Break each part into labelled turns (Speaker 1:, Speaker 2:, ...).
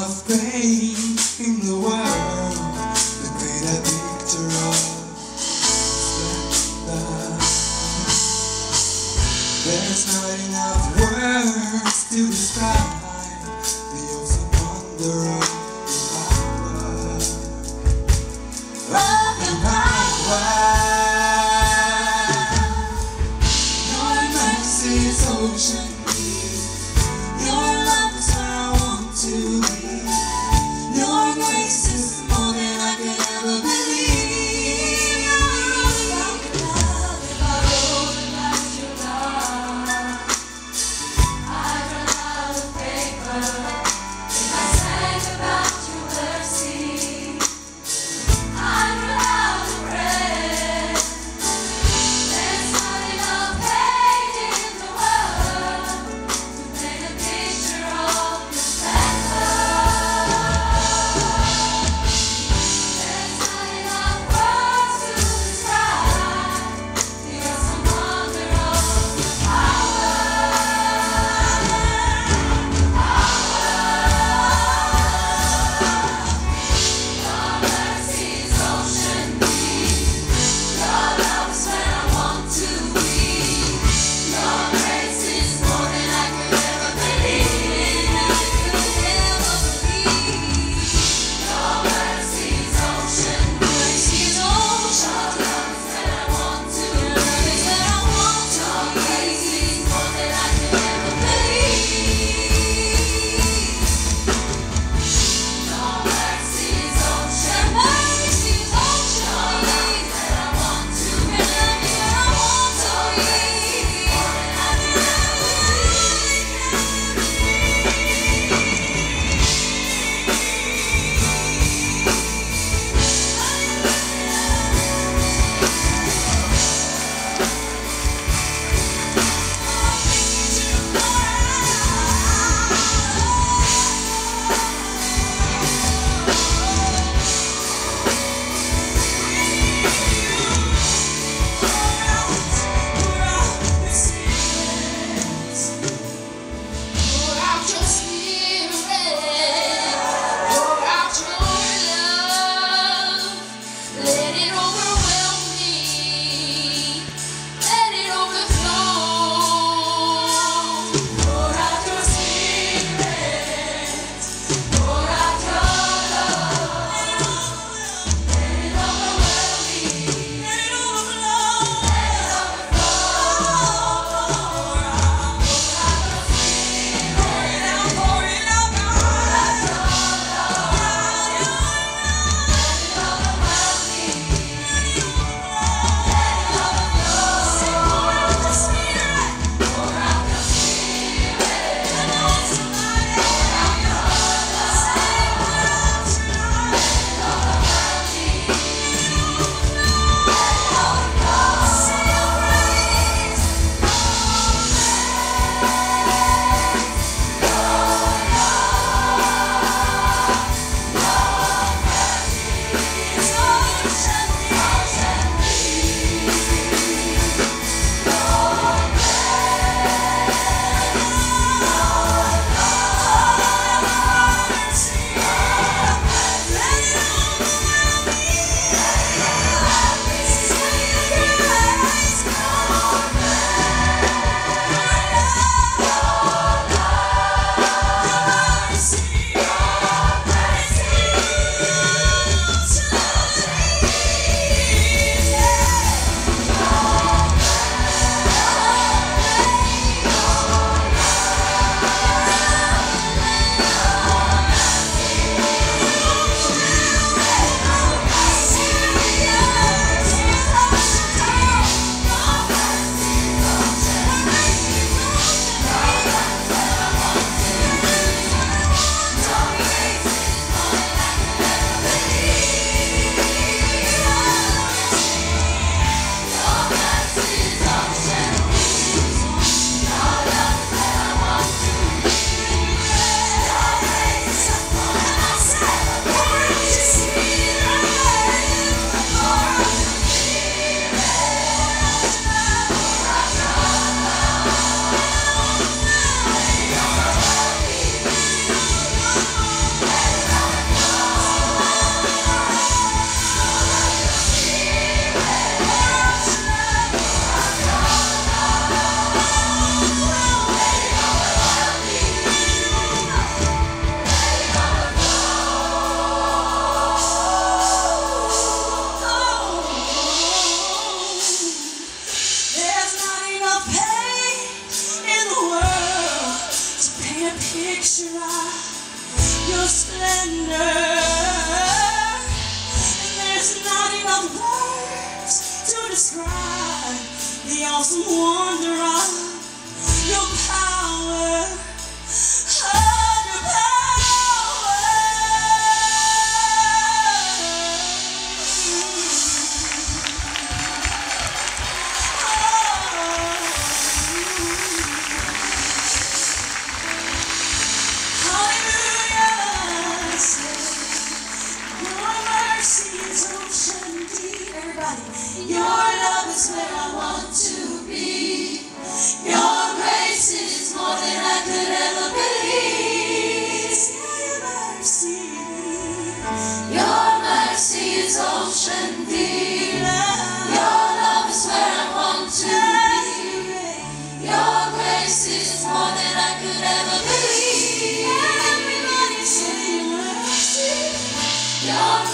Speaker 1: not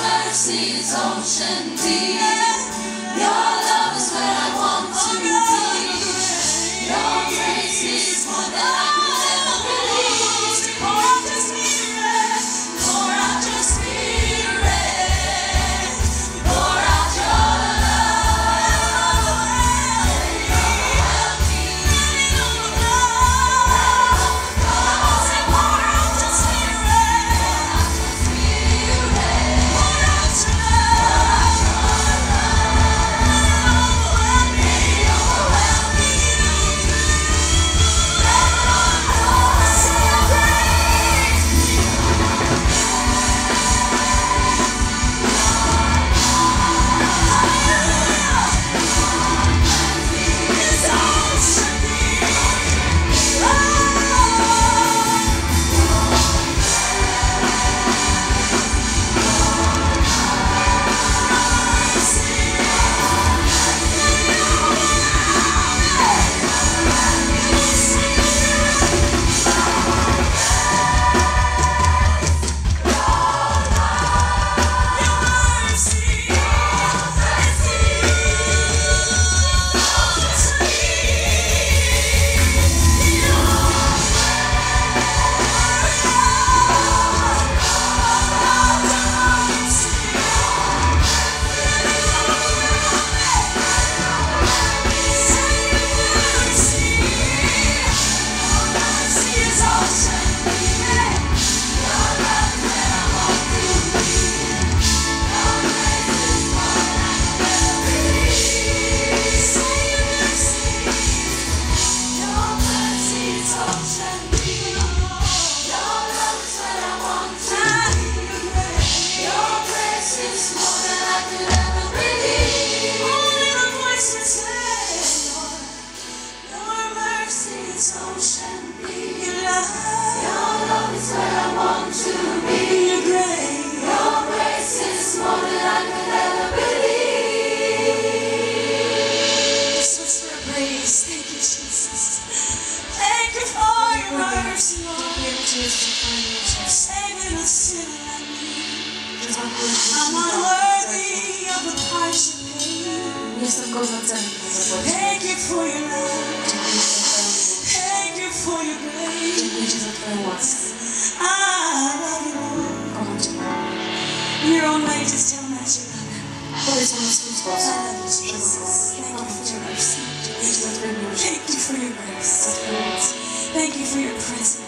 Speaker 1: mercy's ocean deep. Your
Speaker 2: for your love. Thank you for your grace. I love you, Lord. Your own way, just tell me that you love him. I love you, Jesus. Thank you for your mercy. Thank you for your grace. Thank you for your presence.